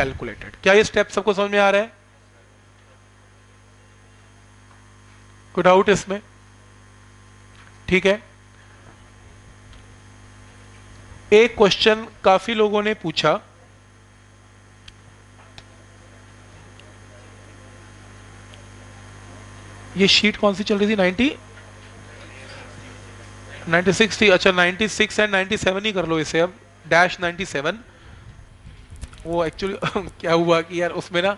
Calculated क्या ये step सबको समझ में आ रहा है? कोई डाउट इसमें। ठीक है? एक क्वेश्चन काफ़ी लोगों ने पूछा। ये शीट कौन सी चल रही थी? 90 96 थी। अच्छा 96 एंड 97 ही कर लो इसे अब। डैश 97 वो एक्चुअली क्या हुआ कि यार उसमें ना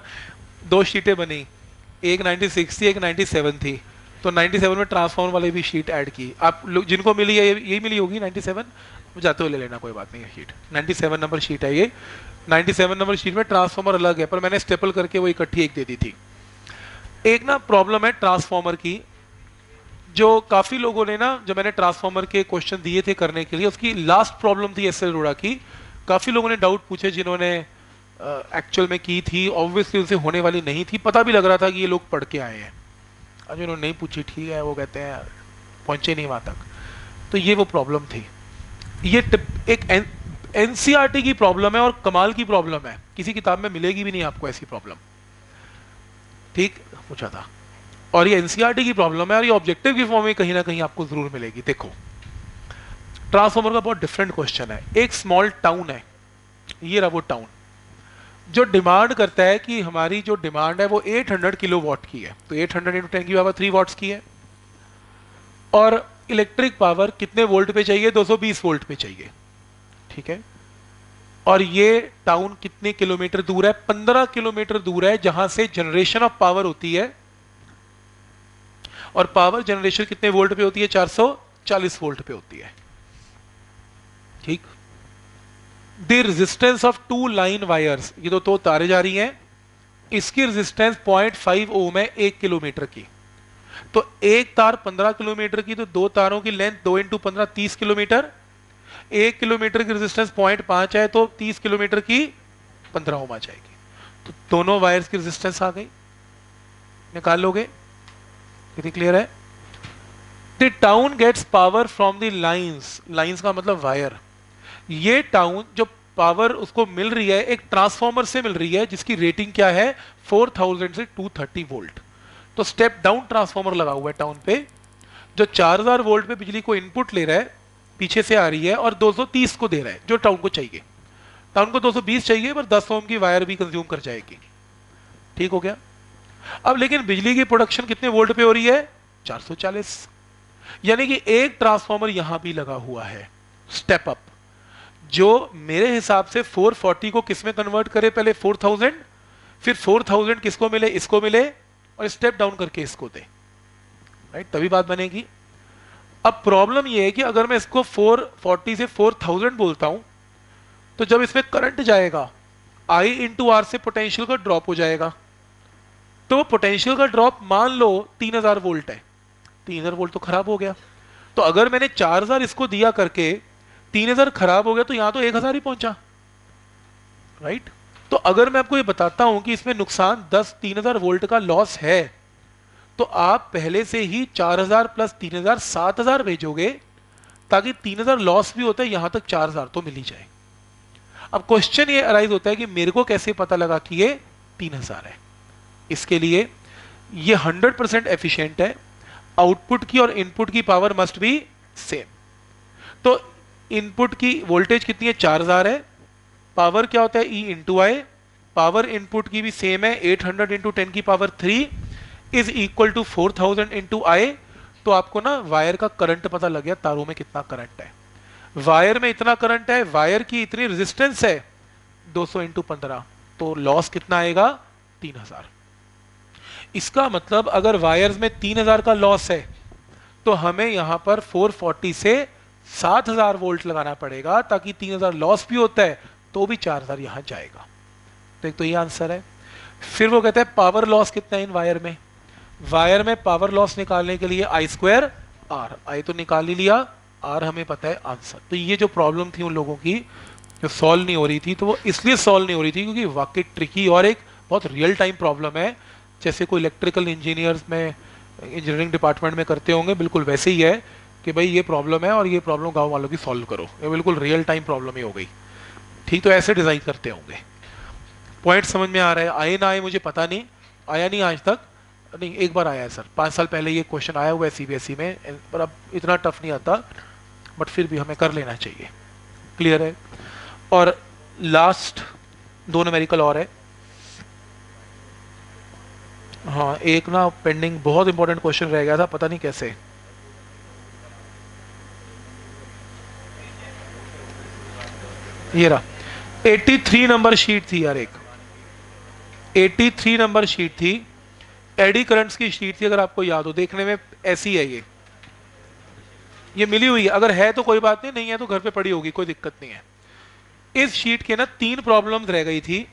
दो शीटें बनी। एक 96 थी, एक 97 थी। तो 97 में ट्रांसफॉर्मर वाले भी शीट ऐड की। आप लोग, जिनको मिली है यही मिली होगी 97 जाते हुए ले लेना, कोई बात नहीं है शीट 97 नंबर शीट है ये। 97 नंबर शीट में ट्रांसफॉर्मर अलग है, पर मैंने स्टेपल करके वो इकट्ठी एक दे दी थी। एक ना प्रॉब्लम है ट्रांसफॉर्मर की, जो काफ़ी लोगों ने ना, जो मैंने ट्रांसफॉर्मर के क्वेश्चन दिए थे करने के लिए, उसकी लास्ट प्रॉब्लम थी एस एल की। काफ़ी लोगों ने डाउट पूछे, जिन्होंने एक्चुअल में की थी ऑब्वियसली उनसे होने वाली नहीं थी। पता भी लग रहा था कि ये लोग पढ़ के आए हैं। अब उन्होंने नहीं पूछी, ठीक है, वो कहते हैं, पहुँचे नहीं वहाँ तक। तो ये वो प्रॉब्लम थी। ये टिप, एक एनसीआरटी e की प्रॉब्लम है और कमाल की प्रॉब्लम है। किसी किताब में मिलेगी भी नहीं आपको ऐसी प्रॉब्लम ठीक, पूछा था। और ये एनसीआरटी की प्रॉब्लम है और ये ऑब्जेक्टिव की फॉर्म में कहीं ना कहीं आपको ज़रूर मिलेगी। देखो ट्रांसफॉर्मर का बहुत डिफरेंट क्वेश्चन है। एक स्मॉल टाउन है। ये रहा वो टाउन जो डिमांड करता है कि हमारी जो डिमांड है वो 800 किलो वॉट की है। तो 800 हंड्रेड इंटू टेन की पावर थ्री वॉट्स की है। और इलेक्ट्रिक पावर कितने वोल्ट पे चाहिए? 220 वोल्ट पे चाहिए। ठीक है? और ये टाउन कितने किलोमीटर दूर है? 15 किलोमीटर दूर है, जहाँ से जनरेशन ऑफ़ पावर होती है। और पावर जनरेशन कितने वोल्ट पे होती है? 440 वोल्ट पे होती है। ठीक? The resistance of two line wires ये तो, तो तारे जा रही हैं इसकी रेजिस्टेंस 0.5 ओम है एक किलोमीटर की। तो एक तार 15 किलोमीटर की तो दो तारों की लेंथ दो इंटू पंद्रह तीस किलोमीटर। एक किलोमीटर की रेजिस्टेंस पॉइंट पाँच है तो तीस किलोमीटर की पंद्रह ओम आ जाएगी। तो दोनों वायर्स की रेजिस्टेंस आ गई। निकाल लोगे कितनी क्लियर है? The town gets power from the lines. Lines का मतलब वायर। ये टाउन जो पावर उसको मिल रही है, एक ट्रांसफॉर्मर से मिल रही है, जिसकी रेटिंग क्या है? 4000 से 230 वोल्ट तो स्टेप डाउन ट्रांसफॉर्मर लगा हुआ है टाउन पे, जो 4000 वोल्ट पे बिजली को इनपुट ले रहा है, पीछे से आ रही है और 230 को दे रहा है, जो टाउन को चाहिए। टाउन को 220 चाहिए, पर 10 ओम की वायर भी कंज्यूम कर जाएगी। ठीक हो गया? अब लेकिन बिजली की प्रोडक्शन कितने वोल्ट पे हो रही है? 440 यानी कि एक ट्रांसफॉर्मर यहाँ भी लगा हुआ है। स्टेप अप जो मेरे हिसाब से 440 को किसमें कन्वर्ट करे पहले 4000 फिर 4000 किसको मिले? इसको मिले और स्टेप डाउन करके इसको दे। राइट तभी बात बनेगी। अब प्रॉब्लम यह है कि अगर मैं इसको 440 से 4000 बोलता हूँ तो जब इसमें करंट जाएगा आई इंटू आर से पोटेंशियल का ड्रॉप हो जाएगा। तो पोटेंशियल का ड्रॉप मान लो 3000 वोल्ट है। 3000 वोल्ट तो खराब हो गया। तो अगर मैंने 4000 इसको दिया करके 3000 खराब हो गया तो यहाँ तो 1000 ही पहुँचा। राइट तो अगर मैं आपको ये बताता हूँ कि इसमें नुकसान 10 3000 वोल्ट का लॉस है तो आप पहले से ही 4000 प्लस 3000 7000 भेजोगे, ताकि 3000 लॉस भी होता है, यहाँ तक 4000 तो मिल ही जाए। अब क्वेश्चन ये अराइज होता है कि मेरे को कैसे पता लगा कि ये 3000 है? इसके लिए ये 100 परसेंट एफिशियंट है। आउटपुट की और इनपुट की पावर मस्ट भी सेम तो इनपुट की वोल्टेज कितनी है? 4000 है। पावर क्या होता है? E into I power input की भी सेम है। 800 हंड्रेड इंटू टेन की power three is equal to 4000 thousand into I तो आपको ना वायर का करंट पता लग गया, तारों में कितना करंट है। वायर में इतना करंट है, वायर की इतनी रेजिस्टेंस है 200 सौ इंटू पंद्रह। तो लॉस कितना आएगा? 3000 इसका मतलब अगर वायर्स में 3000 का लॉस है तो हमें यहाँ पर 440 से 7000 वोल्ट लगाना पड़ेगा ताकि 3000 लॉस भी होता है तो भी 4000 यहाँ जाएगा। तो एक तो ये आंसर है। फिर वो कहते हैं पावर लॉस कितना है इन वायर में? वायर में पावर लॉस निकालने के लिए आई स्क्वायर आर आई तो निकाल ही लिया। आर हमें पता है आंसर। तो ये जो प्रॉब्लम थी उन लोगों की, जो सॉल्व नहीं हो रही थी तो वो इसलिए सॉल्व नहीं हो रही थी क्योंकि वाकई ट्रिकी और एक बहुत रियल टाइम प्रॉब्लम है। जैसे कोई इलेक्ट्रिकल इंजीनियर्स में इंजीनियरिंग डिपार्टमेंट में करते होंगे, बिल्कुल वैसे ही है। कि भाई ये प्रॉब्लम है और ये प्रॉब्लम गाँव वालों की सॉल्व करो। ये बिल्कुल रियल टाइम प्रॉब्लम ही हो गई। ठीक तो ऐसे डिज़ाइन करते होंगे। पॉइंट समझ में आ रहा है? आए ना आए मुझे पता नहीं। आया नहीं आज तक? नहीं, एक बार आया है सर पाँच साल पहले ये क्वेश्चन आया हुआ है सीबीएसई में, पर अब इतना टफ नहीं आता बट फिर भी हमें कर लेना चाहिए। क्लियर है? और लास्ट दो न्यूमेरिकल और है। हाँ एक ना पेंडिंग बहुत इंपॉर्टेंट क्वेश्चन रह गया था, पता नहीं कैसे। ये रहा। 83 नंबर शीट थी यार एक। 83 नंबर शीट थी। एडी करंट्स की शीट थी, अगर आपको याद हो। देखने में ऐसी है ये। ये मिली हुई है। अगर है तो कोई बात नहीं नहीं है तो घर पे पड़ी होगी, कोई दिक्कत नहीं है। इस शीट के ना तीन प्रॉब्लम्स रह गई थी।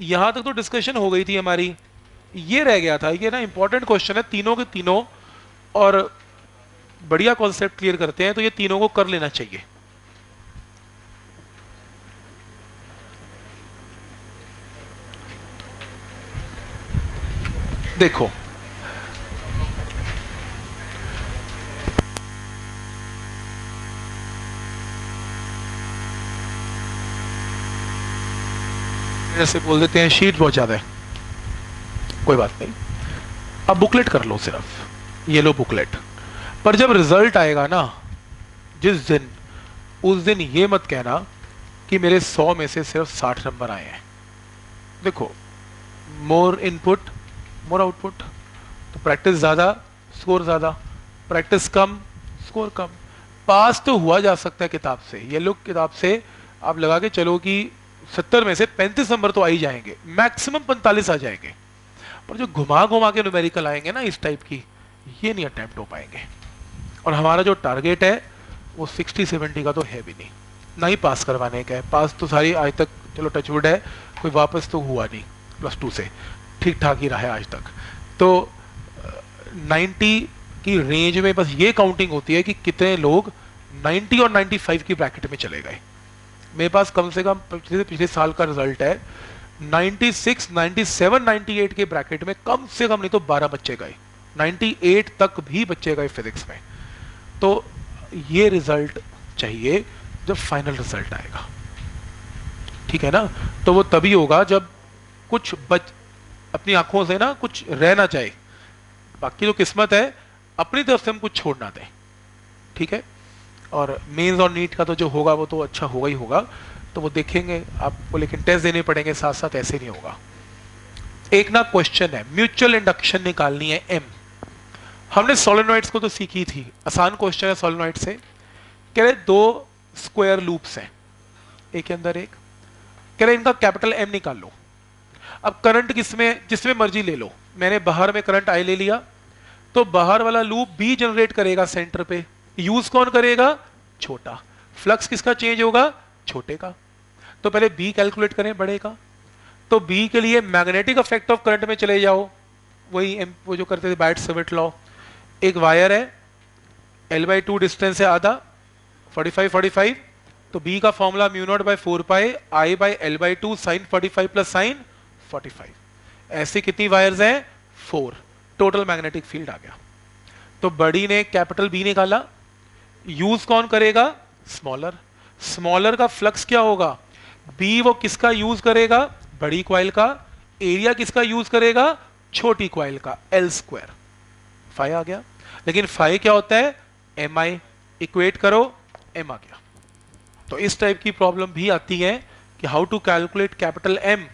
यहाँ तक तो डिस्कशन हो गई थी हमारी। ये रह गया था। ये ना इंपॉर्टेंट क्वेश्चन है, तीनों के तीनों। और बढ़िया कॉन्सेप्ट क्लियर करते हैं तो ये तीनों को कर लेना चाहिए। देखो। जैसे बोल देते हैं, शीट बहुत ज़्यादा है। कोई बात नहीं। अब बुकलेट कर लो सिर्फ़। ये लो बुकलेट पर जब रिज़ल्ट आएगा ना, जिस दिन, उस दिन ये मत कहना कि मेरे सौ में से सिर्फ़ साठ नंबर आए हैं। देखो मोर इनपुट मोर आउटपुट तो प्रैक्टिस ज़्यादा स्कोर ज़्यादा प्रैक्टिस कम स्कोर कम। पास तो हुआ जा सकता है किताब से। ये लोग किताब से आप लगा के चलो कि सत्तर में से पैंतीस नंबर तो आ ही जाएँगे। मैक्सिमम पैंतालीस आ जाएँगे। पर जो घुमा घुमा के न्यूमेरिकल आएँगे ना इस टाइप की, ये नहीं अटैम्प्ट हो पाएँगे। और हमारा जो टारगेट है, वो सिक्सटी सेवेंटी का तो है भी नहीं। ना ही पास करवाने का है। पास तो सारी आज तक, चलो टचवुड है, कोई वापस तो हुआ नहीं प्लस टू से। ठीक ठाक ही रहा है आज तक। तो 90 की रेंज में बस ये काउंटिंग होती है कि कितने लोग 90 और 95 की ब्रैकेट में चले गए। मेरे पास कम से कम पिछले पिछले साल का रिज़ल्ट है 96, 97, 98 के ब्रैकेट में कम से कम नहीं तो 12 बच्चे गए। 98 तक भी बच्चे गए फिजिक्स में। तो ये रिज़ल्ट चाहिए जब फाइनल रिज़ल्ट आएगा। ठीक है ना? तो वो तभी होगा जब कुछ बच अपनी आँखों से ना कुछ रहना चाहे बाकी तो किस्मत है, अपनी तरफ़ से हम कुछ छोड़ना दें। ठीक है? और मेंस और नीट का तो जो होगा, वो तो अच्छा होगा ही होगा। तो वो देखेंगे, आपको लेकिन टेस्ट देने पड़ेंगे साथ साथ ऐसे नहीं होगा। एक ना क्वेश्चन है म्यूचुअल इंडक्शन निकालनी है एम हमने सोलिनॉइड्स को तो सीखी थी। आसान क्वेश्चन है सोलिनॉइड से। कह रहे, दो स्क्वायर लूप्स हैं। एक के अंदर एक। कह रहे, इनका कैपिटल एम निकाल लो। अब करंट किसमें, जिसमें मर्ज़ी ले लो। मैंने बाहर में करंट आई ले लिया तो बाहर वाला लूप बी जनरेट करेगा सेंटर पे। यूज़ कौन करेगा? छोटा। फ्लक्स किसका चेंज होगा? छोटे का। तो पहले बी कैलकुलेट करें बड़े का। तो बी के लिए मैग्नेटिक इफ़ेक्ट ऑफ़ करंट में चले जाओ। वही वो जो करते थे बैट सविट लॉ एक वायर है एल बाई टू डिस्टेंस है आधा 45 45 तो बी का formula mu naught by four pi I by L by two sine forty five plus sine 45 ऐसी कितनी वायर्स हैं? फोर टोटल मैग्नेटिक फ़ील्ड आ गया. तो बड़ी ने कैपिटल बी निकाला. यूज़ कौन करेगा? स्मॉलर स्मॉलर का फ्लक्स क्या होगा? बी वो किसका यूज़ करेगा? बड़ी क्वाइल का. एरिया किसका यूज़ करेगा? छोटी क्वाइल का. एल स्क्वायर फाइव आ गया. लेकिन फाइव क्या होता है? एम आई इक्वेट करो. एम आ गया. तो इस टाइप की प्रॉब्लम भी आती है कि how to calculate capital M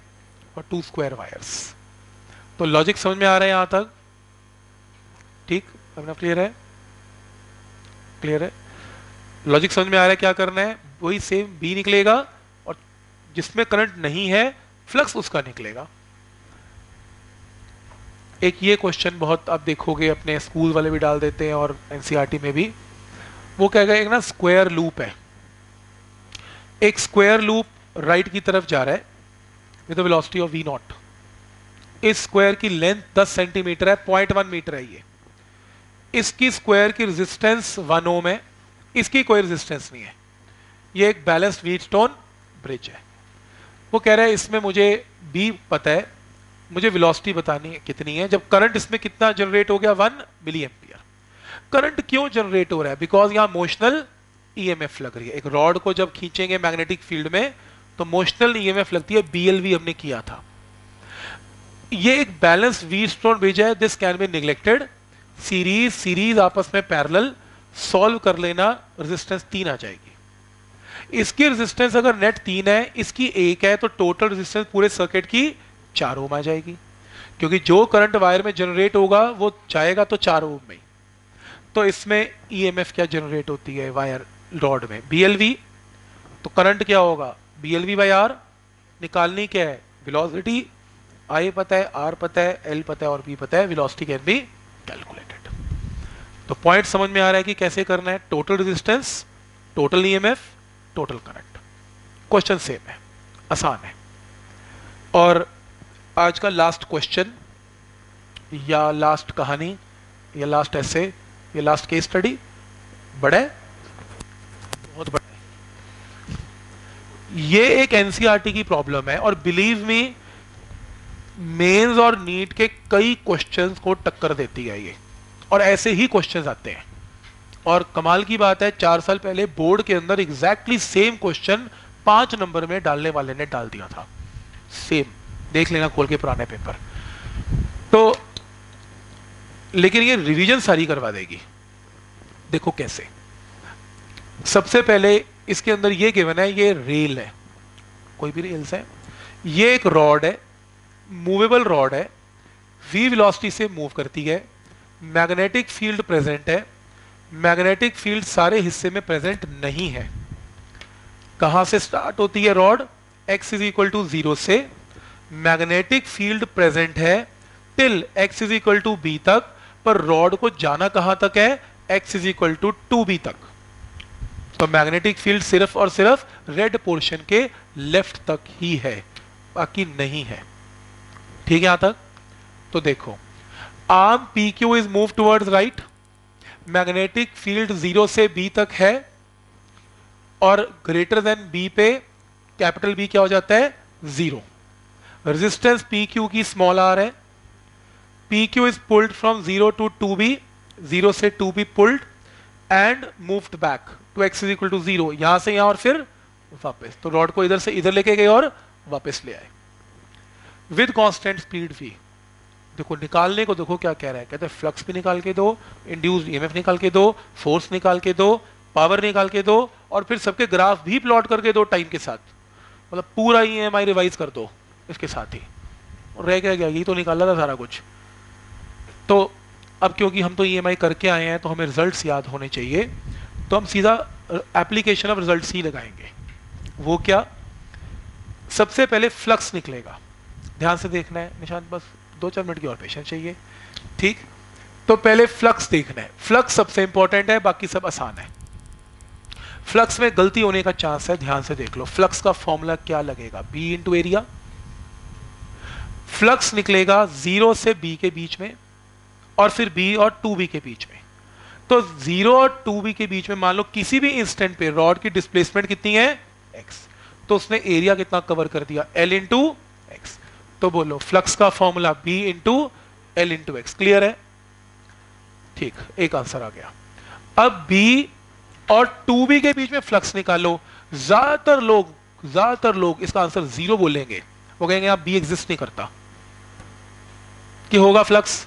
और टू स्क्वायर वायर्स तो लॉजिक समझ में आ रहा है यहाँ तक? ठीक? अपना क्लियर है? क्लियर है? लॉजिक समझ में आ रहा है क्या करना है? वही सेम बी निकलेगा और जिसमें करंट नहीं है फ्लक्स उसका निकलेगा. एक ये क्वेश्चन बहुत आप देखोगे, अपने स्कूल वाले भी डाल देते हैं और एनसीईआरटी में भी. वो कहेगा, एक ना स्क्वायर लूप है. एक स्क्वायर लूप राइट की तरफ़ जा रहा है. With velocity of V naught इस स्क्वायर की लेंथ 10 सेंटीमीटर है पॉइंट वन मीटर है ये। इसकी स्क्वायर की रेजिस्टेंस वन ओम है, इसकी कोई रेजिस्टेंस नहीं है। ये एक बैलेंस्ड व्हीट ब्रिज है। वो कह रहा है, इसमें मुझे बी पता है, मुझे वेलोसिटी बतानी है, कितनी है। जब करंट इसमें कितना जनरेट हो गया? वन मिली एम्पियर करंट क्यों जनरेट हो रहा है? बिकॉज़ यहाँ मोशनल ईएमएफ लग रही है। एक रॉड को जब खींचेंगे मैग्नेटिक फ़ील्ड में तो मोशनल ईएमएफ लगती है बीएलवी हमने किया था। ये एक बैलेंस वी स्टोन भेजा है this can be neglected series series आपस में पैरेलल सॉल्व कर लेना रेजिस्टेंस तीन आ जाएगी। इसकी रेजिस्टेंस अगर नेट तीन है, इसकी एक है तो टोटल रेजिस्टेंस पूरे सर्किट की चार ओम आ जाएगी। क्योंकि जो करंट वायर में जनरेट होगा, वो जाएगा तो चार ओम में तो इसमें ईएमएफ क्या जनरेट होती है वायर रॉड में? बीएलवी तो करंट क्या होगा? बीएलवी बाई आर निकालनी क्या है? वेलोसिटी आई पता है आर पता है एल पता है और बी पता है वेलोसिटी कैन बी कैलकुलेटेड तो पॉइंट समझ में आ रहा है कि कैसे करना है? Total resistance total EMF total current question same है. आसान है. और आज का लास्ट क्वेश्चन या लास्ट कहानी या लास्ट ऐसे या लास्ट केस स्टडी बड़ा है बहुत बड़ा है ये एक एनसीईआरटी की प्रॉब्लम है और बिलीव मी मेंस और नीट के कई क्वेश्चंस को टक्कर देती है ये। और ऐसे ही क्वेश्चंस आते हैं। और कमाल की बात है, चार साल पहले बोर्ड के अंदर एग्जैक्टली सेम क्वेश्चन पाँच नंबर में डालने वाले ने डाल दिया था। सेम देख लेना खोल के पुराने पेपर तो लेकिन ये रिवीजन सारी करवा देगी। देखो कैसे। सबसे पहले इसके अंदर ये गिवन है, ये रेल है। कोई भी रेल्स है। ये एक रॉड है मूवेबल रॉड है वी वेलोसिटी से मूव करती है मैग्नेटिक फ़ील्ड प्रेजेंट है मैग्नेटिक फ़ील्ड सारे हिस्से में प्रेजेंट नहीं है। कहाँ से स्टार्ट होती है rod x is equal to zero से। मैग्नेटिक फ़ील्ड प्रेजेंट है till x is equal to B तक, पर रॉड को जाना कहाँ तक है? X is equal to two B तक। तो मैग्नेटिक फ़ील्ड सिर्फ़ और सिर्फ़ रेड पोर्शन के लेफ़्ट तक ही है, बाकी नहीं है। ठीक है यहाँ तक? तो देखो arm P Q is move towards right magnetic field zero से बी तक है, और ग्रेटर देन बी पे कैपिटल बी क्या हो जाता है? ज़ीरो रेजिस्टेंस पी क्यू की स्मॉल आर है। P Q is pulled from zero to two B zero से to B pulled and moved back to X is equal to zero यहाँ से यहाँ और फिर वापस। तो रॉड को इधर से इधर लेके गए और वापस ले आए। विद कांस्टेंट स्पीड वी देखो, निकालने को देखो क्या कह रहा है। कहते हैं फ्लक्स भी निकाल के दो इंड्यूस्ड ईएमएफ निकाल के दो फोर्स निकाल के दो पावर निकाल के दो, और फिर सबके ग्राफ भी प्लॉट करके दो टाइम के साथ। मतलब पूरा ई रिवाइज कर दो इसके साथ ही। रह क्या गया? यही तो निकाला था सारा कुछ। तो अब क्योंकि हम तो ईएमआई करके आए हैं तो हमें रिज़ल्ट याद होने चाहिए। तो हम सीधा एप्लीकेशन ऑफ़ रिज़ल्ट ही लगाएँगे। वो क्या? सबसे पहले फ्लक्स निकलेगा। ध्यान से देखना है, निशांत, बस दो चार मिनट की और पेशेंस चाहिए। ठीक? तो पहले फ्लक्स देखना है। फ्लक्स सबसे इंपॉर्टेंट है, बाकी सब आसान है। फ्लक्स में गलती होने का चांस है, ध्यान से देख लो। फ्लक्स का फॉर्मूला क्या लगेगा? बी इंटू एरिया फ्लक्स निकलेगा ज़ीरो से बी के बीच में और फिर बी और टू बी के बीच तो ज़ीरो और टू बी के बीच में मान लो किसी भी इंस्टेंट पे रॉड की डिस्प्लेसमेंट कितनी है? एक्स तो उसने एरिया कितना कवर कर दिया? एल इंटू एक्स तो बोलो फ्लक्स का formula B into L into X clear है? ठीक, एक आंसर आ गया. अब बी और टू बी के बीच में फ्लक्स निकालो. ज़्यादातर लोग ज़्यादातर लोग इसका आंसर ज़ीरो बोलेंगे. वो कहेंगे, आप बी एग्जिस्ट नहीं करता. कि होगा फ्लक्स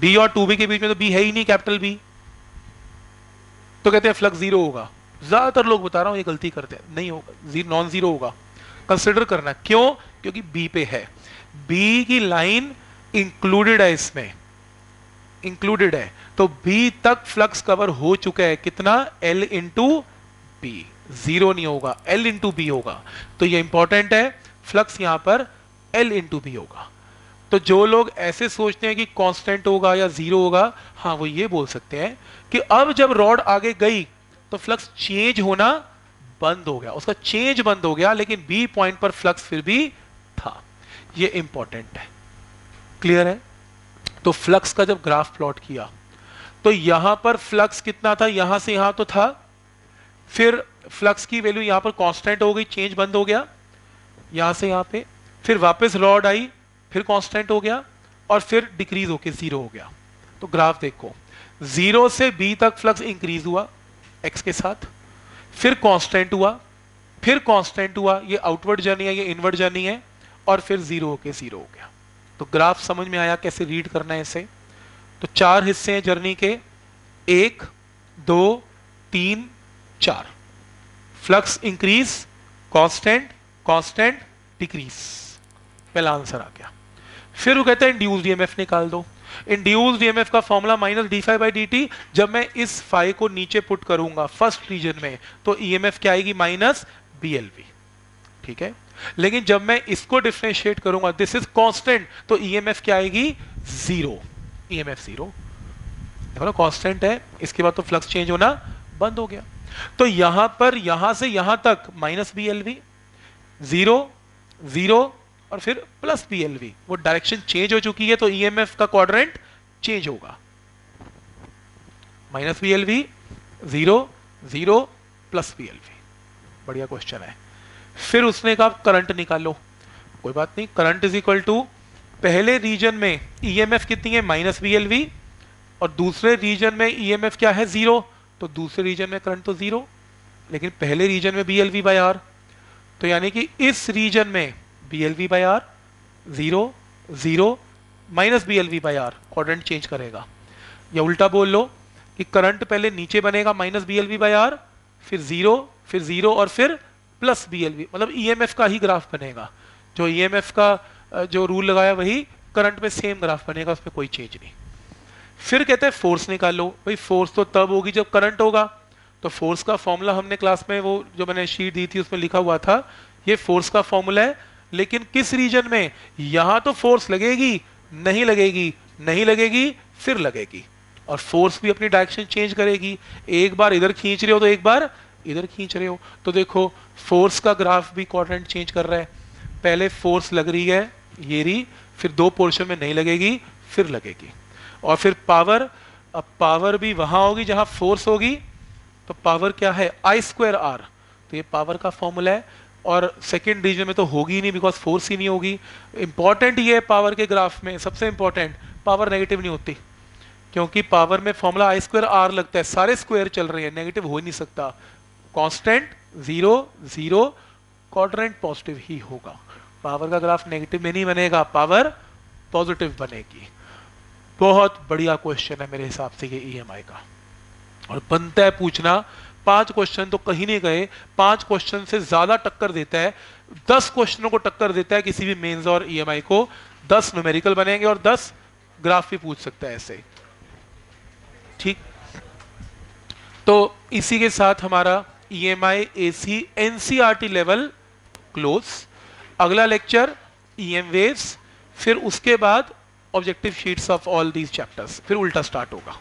बी और टू बी के बीच में तो बी है ही नहीं कैपिटल बी तो कहते हैं फ्लक्स ज़ीरो होगा। ज़्यादातर लोग बता रहा हूँ ये गलती करते हैं। नहीं होगा नॉन ज़ीरो होगा। कंसिडर करना। क्यों? क्योंकि बी पे है। बी की लाइन इंक्लूडेड है इसमें। इंक्लूडेड है। तो बी तक फ्लक्स कवर हो चुका है कितना? एल इंटू बी ज़ीरो नहीं होगा। एल इंटू बी होगा। तो ये इंपॉर्टेंट है। फ्लक्स यहाँ पर एल इंटू बी होगा। तो जो लोग ऐसे सोचते हैं कि कांस्टेंट होगा या ज़ीरो होगा हाँ वो ये बोल सकते हैं कि अब जब रॉड आगे गई तो फ्लक्स चेंज होना बंद हो गया। उसका चेंज बंद हो गया, लेकिन बी पॉइंट पर फ्लक्स फिर भी था। ये इंपॉर्टेंट है। क्लियर है? तो फ्लक्स का जब ग्राफ प्लॉट किया तो यहाँ पर फ्लक्स कितना था? यहाँ से यहाँ तो था। फिर फ्लक्स की वैल्यू यहाँ पर कांस्टेंट हो गई चेंज बंद हो गया। यहाँ से यहाँ पे। फिर वापस रॉड आई फिर कांस्टेंट हो गया और फिर डिक्रीज होके ज़ीरो हो गया। तो ग्राफ देखो। ज़ीरो से बी तक फ्लक्स इंक्रीज हुआ एक्स के साथ। फिर कांस्टेंट हुआ, फिर कांस्टेंट हुआ, ये आउटवर्ड जर्नी है, ये इनवर्ड जर्नी है, और फिर ज़ीरो होके ज़ीरो हो गया। तो ग्राफ समझ में आया कैसे रीड करना है इसे? तो चार हिस्से हैं जर्नी के। एक, दो, तीन, चार। Flux increase constant constant decrease पहला आंसर आ गया। फिर वो कहते हैं इंड्यूस्ड ईएमएफ निकाल दो. इंड्यूस्ड ईएमएफ का formula minus D phi by D T जब मैं इस फाइव को नीचे पुट करूँगा फ़र्स्ट रीजन में तो ईएमएफ क्या आएगी? माइनस बीएलवी ठीक है? लेकिन जब मैं इसको डिफ्रेंशिएट करूँगा दिस इज़ कांस्टेंट तो ईएमएफ क्या आएगी? ज़ीरो ईएमएफ ज़ीरो देखो ना कांस्टेंट है, इसके बाद तो फ्लक्स चेंज होना बंद हो गया। तो यहाँ पर, यहाँ से यहाँ तक minus B L V zero zero और फिर plus B L V direction change हो चुकी है तो ईएमएफ का क्वाड्रेंट चेंज होगा। Minus B L V zero zero plus B L V बढ़िया क्वेश्चन है। फिर उसने कहा करंट निकालो। कोई बात नहीं करंट इज़ इक्वल टू पहले रीजन में ईएमएफ कितनी है? माइनस बी एल वी और दूसरे रीजन में ईएमएफ क्या है? ज़ीरो तो दूसरे रीजन में करंट तो ज़ीरो लेकिन पहले रीजन में B L V by R तो यानी कि इस रीजन में B L V by R zero zero minus B L V by R quadrant change करेगा। या उल्टा बोल लो कि करंट पहले नीचे बनेगा minus B L V by R फिर ज़ीरो फिर ज़ीरो और फिर प्लस बी एल वी मतलब ई एम एफ़ का ही ग्राफ बनेगा। जो ई एम एफ़ का जो रूल लगाया वही करंट में सेम ग्राफ बनेगा, उसमें कोई चेंज नहीं। फिर कहते हैं फोर्स निकालो। भाई फोर्स तो तब होगी जब करंट होगा। तो फोर्स का फॉर्मूला हमने क्लास में वो जो मैंने शीट दी थी, उसमें लिखा हुआ था, ये फोर्स का फॉर्मूला है लेकिन किस रीजन में? यहाँ तो फोर्स लगेगी, नहीं लगेगी नहीं लगेगी, फिर लगेगी। और फोर्स भी अपनी डायरेक्शन चेंज करेगी। एक बार इधर खींच रहे हो तो एक बार इधर खींच रहे हो। तो देखो, फोर्स का ग्राफ भी क्वाड्रेंट चेंज कर रहा है। पहले फोर्स लग रही है, ये रही, फिर दो पोर्शन में नहीं लगेगी, फिर लगेगी। और फिर पावर अब पावर भी वहाँ होगी जहाँ फोर्स होगी। तो पावर क्या है? आई स्क्वायर आर तो ये पावर का फॉर्मूला है। और सेकेंड रीजन में तो होगी नहीं बिकॉज़ फोर्स ही नहीं होगी। इंपॉर्टेंट ये है पावर के ग्राफ में, सबसे इंपॉर्टेंट पावर नेगेटिव नहीं होती। क्योंकि पावर में फॉर्मूला आई स्क्वायर आर लगता है, सारे स्क्वायर चल रहे हैं नेगेटिव हो ही नहीं सकता। Constant zero zero quadrant positive ही होगा। पावर का ग्राफ नेगेटिव में नहीं बनेगा पावर पॉजिटिव बनेगी। बहुत बढ़िया क्वेश्चन है मेरे हिसाब से ये ईएमआई का। और बनता है पूछना पाँच क्वेश्चन तो कहीं नहीं गए, पाँच क्वेश्चन से ज़्यादा टक्कर देता है, दस क्वेश्चनों को टक्कर देता है किसी भी मेंस और ईएमआई को, दस न्यूमेरिकल बनेंगे और दस ग्राफ भी पूछ सकता है ऐसे। ठीक? तो इसी के साथ हमारा EMI AC NCERT level close अगला लेक्चर ईएम वेव्स फिर उसके बाद objective sheets of all these chapters फिर उल्टा स्टार्ट होगा।